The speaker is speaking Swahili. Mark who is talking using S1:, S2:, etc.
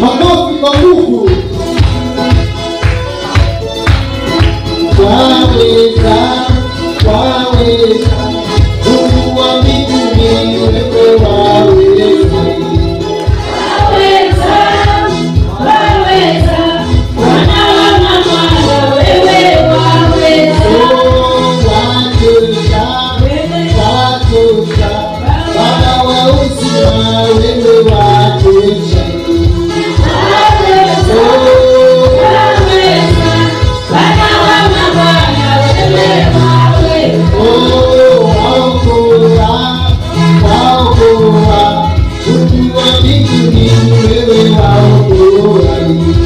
S1: Makofi kwa Mungu. Waweza, waweza, 你就是微微美好的